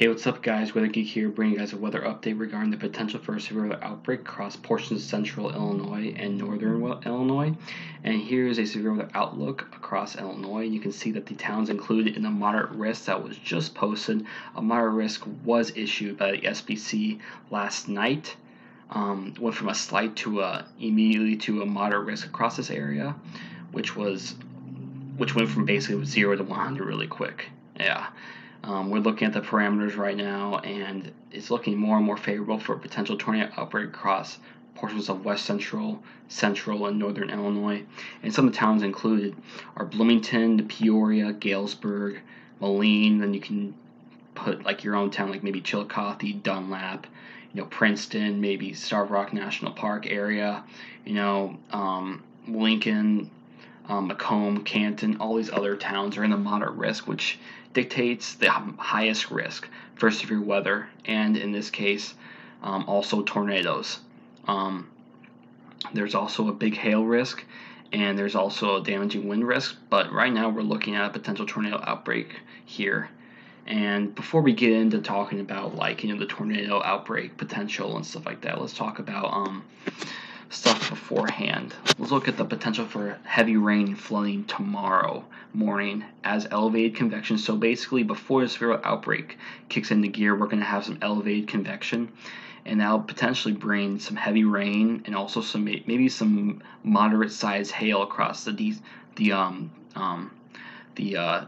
Hey, what's up, guys? Weather Geek here, bringing you guys a weather update regarding the potential for a severe weather outbreak across portions of central Illinois and northern Illinois. And here's a severe weather outlook across Illinois. You can see that the towns included in the moderate risk that was just posted. A moderate risk was issued by the SPC last night. Um, went from a slight to a immediately to a moderate risk across this area, which was which went from basically zero to 100 really quick. Yeah. Um, we're looking at the parameters right now, and it's looking more and more favorable for a potential tornado outbreak across portions of west central, central, and northern Illinois. And some of the towns included are Bloomington, Peoria, Galesburg, Moline. Then you can put like your own town, like maybe Chillicothe, Dunlap, you know, Princeton, maybe Starved Rock National Park area, you know, um, Lincoln, um, Macomb, Canton, all these other towns are in the moderate risk, which dictates the highest risk for severe weather, and in this case, um, also tornadoes. Um, there's also a big hail risk, and there's also a damaging wind risk, but right now we're looking at a potential tornado outbreak here. And before we get into talking about like you know the tornado outbreak potential and stuff like that, let's talk about um, stuff beforehand. Let's look at the potential for heavy rain and flooding tomorrow morning as elevated convection. So basically, before the severe outbreak kicks into gear, we're going to have some elevated convection, and that'll potentially bring some heavy rain and also some maybe some moderate sized hail across the the um um the uh,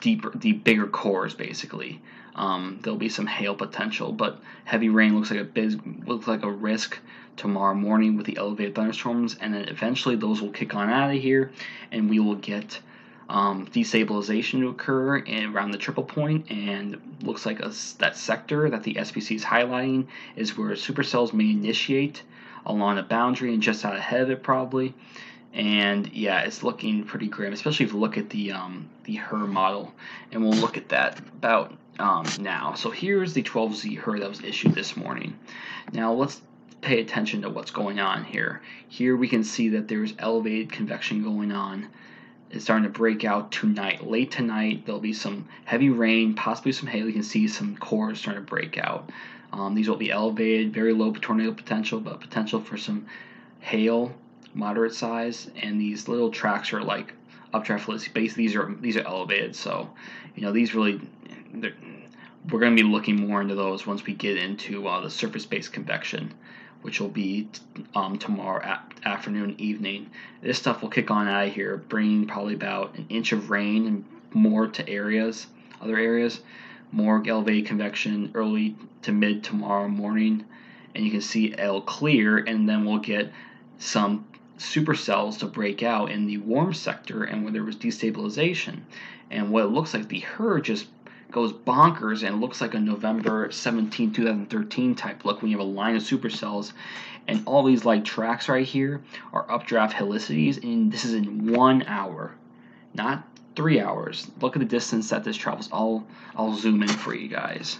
deeper the bigger cores basically. Um, there'll be some hail potential, but heavy rain looks like a big looks like a risk tomorrow morning with the elevated thunderstorms, and then eventually those will kick on out of here, and we will get um, destabilization to occur around the triple point, and looks like a, that sector that the SPC is highlighting is where supercells may initiate along a boundary and just out ahead of it probably. And yeah, it's looking pretty grim, especially if you look at the um, the HRRR model, and we'll look at that about um, now. So here's the 12Z HER that was issued this morning. Now let's pay attention to what's going on here. Here we can see that there's elevated convection going on. It's starting to break out tonight. Late tonight, there'll be some heavy rain, possibly some hail. You can see some cores starting to break out. Um, these will be elevated, very low tornado potential, but potential for some hail, moderate size. And these little tracks are like updraft base. These are these are elevated, so you know these really we're going to be looking more into those once we get into uh, the surface-based convection which will be um, tomorrow afternoon, evening. This stuff will kick on out of here, bringing probably about an inch of rain and more to areas, other areas, more elevated convection early to mid tomorrow morning, and you can see it'll clear, and then we'll get some supercells to break out in the warm sector and where there was destabilization. And what it looks like the HRRR just goes bonkers and looks like a November 17, 2013 type look when you have a line of supercells and all these like tracks right here are updraft helicities and this is in one hour, not three hours. Look at the distance that this travels. I'll I'll zoom in for you guys.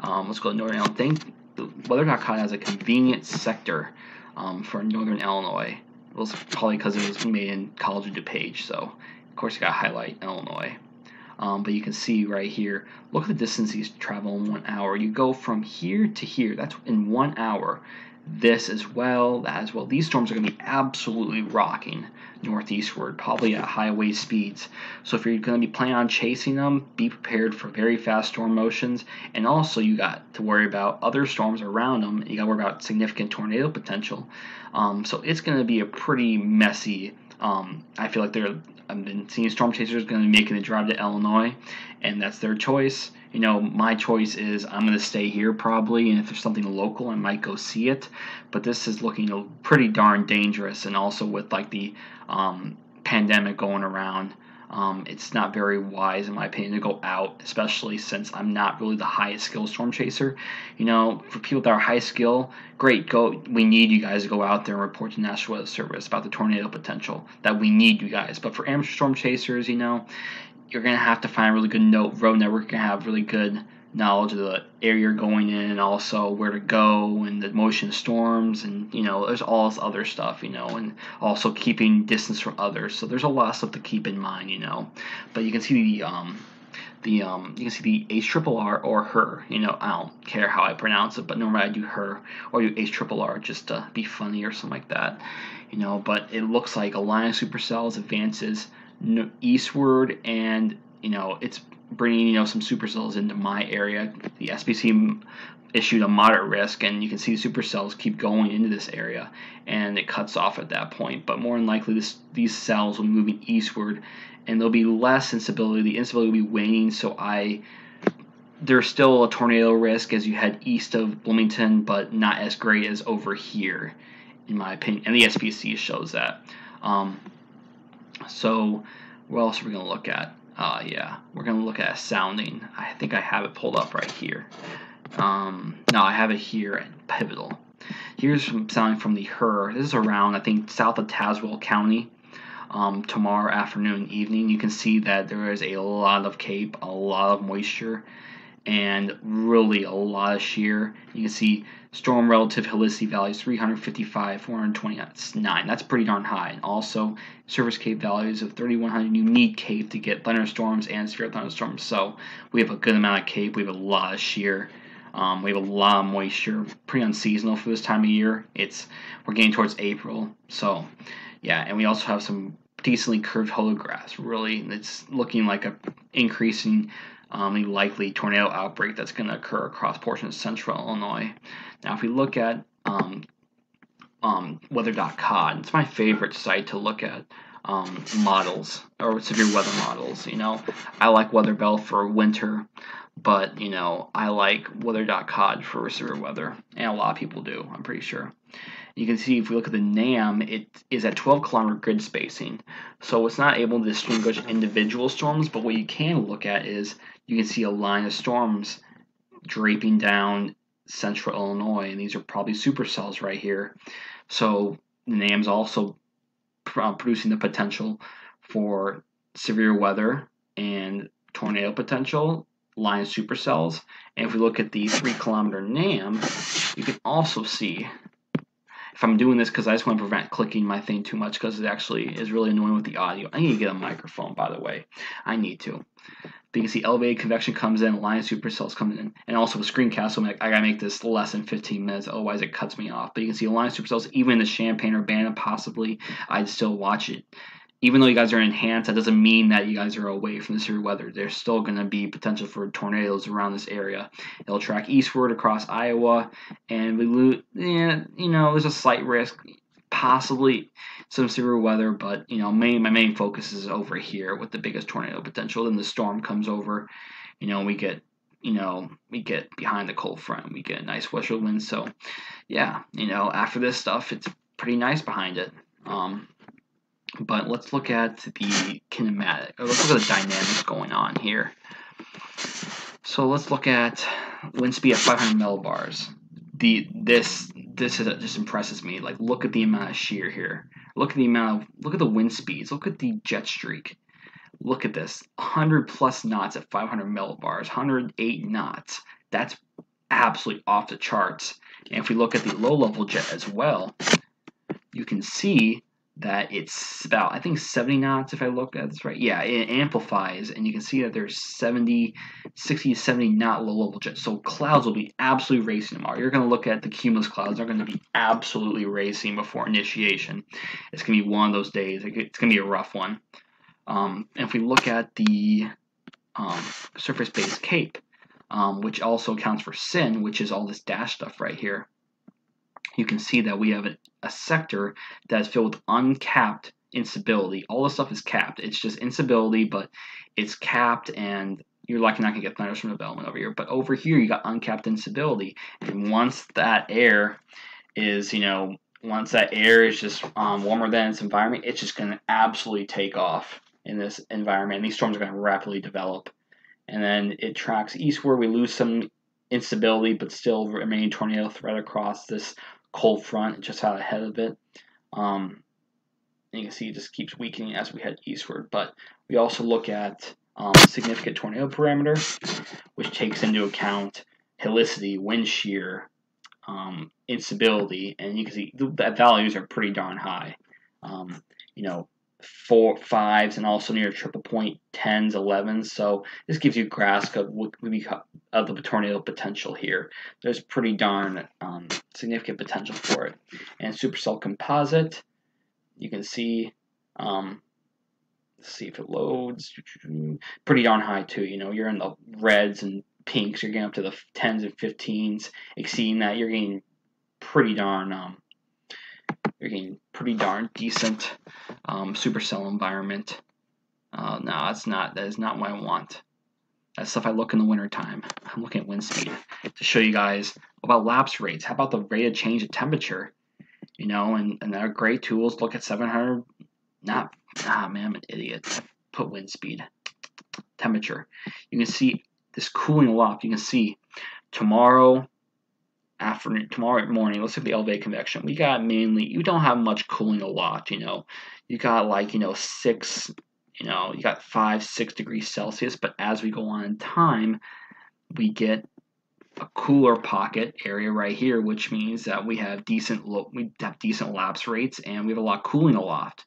Um, let's go to Northern Illinois. Think weather.cod has a convenient sector um, for Northern Illinois. It was probably because it was made in College of DuPage, so of course you got to highlight Illinois. Um, but you can see right here, look at the distance he's traveling in one hour. You go from here to here, that's in one hour. This as well, that as well. These storms are going to be absolutely rocking northeastward, probably at high wave speeds. So if you're going to be planning on chasing them, be prepared for very fast storm motions. And also, you got to worry about other storms around them. You got to worry about significant tornado potential. Um, so it's going to be a pretty messy um, I feel like they're I've been seeing Storm Chasers going to be making the drive to Illinois, and that's their choice. You know, my choice is I'm going to stay here probably, and if there's something local, I might go see it. But this is looking pretty darn dangerous, and also with like the um, pandemic going around. Um, it's not very wise, in my opinion, to go out, especially since I'm not really the highest skill storm chaser. You know, for people that are high skill, great, go. We need you guys to go out there and report to National Weather Service about the tornado potential. That we need you guys. But for amateur storm chasers, you know, you're gonna have to find a really good note road network. Gonna have really good knowledge of the area you're going in and also where to go and the motion of storms and you know there's all this other stuff you know and also keeping distance from others so there's a lot of stuff to keep in mind you know but you can see the um, the um, you can see the H triple R or her. You know, I don't care how I pronounce it, but normally I do her or do H triple R just to be funny or something like that. You know, but it looks like a line of supercells advances eastward, and you know it's bringing you know some supercells into my area. The SPC issued a moderate risk, and you can see the supercells keep going into this area, and it cuts off at that point. But more than likely, this, these cells will be moving eastward, and there'll be less instability. The instability will be waning, so I there's still a tornado risk as you head east of Bloomington, but not as great as over here, in my opinion. And the SPC shows that. Um, so, what else are we going to look at? Uh, yeah, we're going to look at a sounding. I think I have it pulled up right here. Um, no, I have it here at Pivotal. Here's some sounding from the HRRR. This is around, I think, south of Tazewell County. Um, tomorrow afternoon, evening, you can see that there is a lot of cape, a lot of moisture, and really a lot of shear. You can see storm relative helicity values 355, 429. That's pretty darn high. And also surface cape values of 3100. You need cape to get thunderstorms and severe thunderstorms. So we have a good amount of cape. We have a lot of shear. Um, we have a lot of moisture, pretty unseasonal for this time of year. It's we're getting towards April, so yeah, and we also have some decently curved hodographs. Really, it's looking like a increasing um, likely tornado outbreak that's going to occur across portions of central Illinois. Now, if we look at um, um, weather.cod, it's my favorite site to look at um, models or severe weather models. You know, I like Weather Bell for winter but you know I like weather.cod for severe weather, and a lot of people do. I'm pretty sure. You can see if we look at the NAM, it is at 12 kilometer grid spacing, so it's not able to distinguish individual storms. But what you can look at is you can see a line of storms draping down central Illinois, and these are probably supercells right here. So the NAM is also uh, producing the potential for severe weather and tornado potential line supercells. And if we look at the 3 kilometer NAM, you can also see, if I'm doing this because I just want to prevent clicking my thing too much because it actually is really annoying with the audio. I need to get a microphone, by the way. I need to. You can see elevated convection comes in, line supercells comes in, and also a screencast. So I gotta make this less than 15 minutes, otherwise it cuts me off. But you can see line supercells, even the Champaign Urbana possibly, I'd still watch it even though you guys are enhanced, that doesn't mean that you guys are away from the severe weather. There's still going to be potential for tornadoes around this area. It'll track eastward across Iowa, and we lose. Yeah, you know, there's a slight risk, possibly some severe weather, but you know, main my main focus is over here with the biggest tornado potential. Then the storm comes over. You know, we get you know, we get behind the cold front, we get a nice westerly wind. So, yeah, you know, after this stuff, it's pretty nice behind it. Um, but let's look at the kinematic, let's look at the dynamics going on here. So let's look at wind speed at 500 millibars. The this this is just impresses me. Like look at the amount of shear here. Look at the amount of look at the wind speeds. Look at the jet streak. Look at this 100 plus knots at 500 millibars, 108 knots. That's absolutely off the charts. And if we look at the low level jet as well, you can see that it's about I think 70 knots if I look at this right. Yeah, it amplifies and you can see that there's 70, 60 to 70 knot low level jets. So clouds will be absolutely racing tomorrow. You're going to look at the cumulus clouds. They're going to be absolutely racing before initiation. It's going to be one of those days. It's going to be a rough one. Um, and if we look at the um, surface-based CAPE, um, which also accounts for CIN, which is all this dash stuff right here, you can see that we have a, a sector that is filled with uncapped instability. All this stuff is capped. It's just instability, but it's capped and you're likely not going to get thunders from development over here. But over here, you got uncapped instability. And once that air is, you know, once that air is just um, warmer than its environment, it's just going to absolutely take off in this environment. And these storms are going to rapidly develop. And then it tracks eastward. We lose some instability, but still remain tornado threat across this cold front just out ahead of it. Um, you can see it just keeps weakening as we head eastward. But we also look at um, significant tornado parameter, which takes into account helicity, wind shear, um, instability, and you can see the, values are pretty darn high. Um, you know, four fives and also near triple point tens, elevens. So this gives you a grasp of what we of the tornado potential here. There's pretty darn um, significant potential for it. And supercell composite, you can see. Um, see if it loads. Pretty darn high too. You know, you're in the reds and pinks. You're getting up to the tens and fifteens. Exceeding that, you're getting pretty darn um, you're getting pretty darn decent um, supercell environment. Uh, no, that's not that is not what I want. That's stuff I look in the wintertime. I'm looking at wind speed to show you guys about lapse rates. How about the rate of change of temperature? You know, and, and they're great tools. Look at 700. Not, ah, man, I'm an idiot. I put wind speed. Temperature. You can see this cooling aloft. You can see tomorrow afternoon, tomorrow morning, let's say the elevated convection, we got mainly, you don't have much cooling aloft, you know. You got like, you know, six, you know, you got five, six degrees Celsius, but as we go on in time, we get a cooler pocket area right here, which means that we have decent we have decent lapse rates and we have a lot cooling aloft.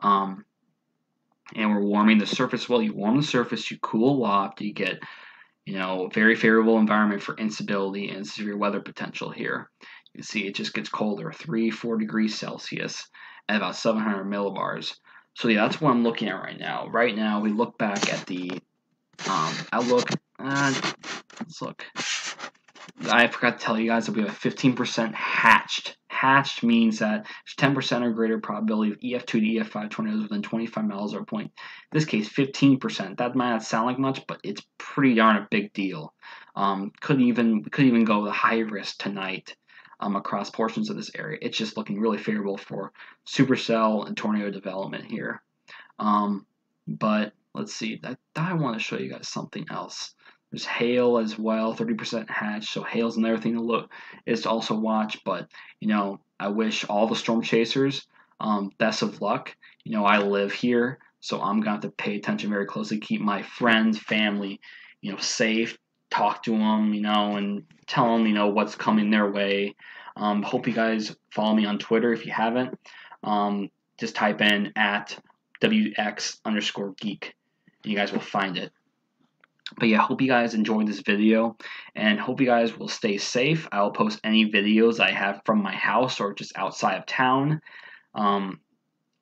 Um, and we're warming the surface. Well, you warm the surface, you cool aloft, you get you know, very favorable environment for instability and severe weather potential here. You can see it just gets colder, 3, 4 degrees Celsius at about 700 millibars. So yeah, that's what I'm looking at right now. Right now, we look back at the um, outlook. Uh, let's look. I forgot to tell you guys that we have a 15% hatched hatched means that there's 10% or greater probability of EF2 to EF5 tornadoes within 25 miles of point. In this case, 15%. That might not sound like much, but it's pretty darn a big deal. Um, could even could even go the high risk tonight um, across portions of this area. It's just looking really favorable for supercell and tornado development here. Um, but let's see. I, I want to show you guys something else. There's hail as well, 30% hatch. So hail's another thing to look is to also watch. But you know, I wish all the storm chasers um, best of luck. You know, I live here, so I'm gonna have to pay attention very closely, keep my friends, family, you know, safe. Talk to them, you know, and tell them, you know, what's coming their way. Um, hope you guys follow me on Twitter if you haven't. Um, just type in at wx underscore geek, and you guys will find it. But yeah, hope you guys enjoyed this video and hope you guys will stay safe. I will post any videos I have from my house or just outside of town um,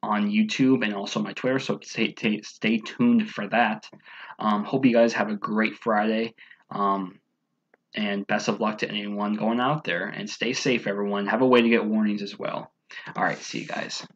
on YouTube and also my Twitter, so stay, stay, stay tuned for that. Um, hope you guys have a great Friday. Um, and best of luck to anyone going out there. And stay safe, everyone. Have a way to get warnings as well. All right, see you guys.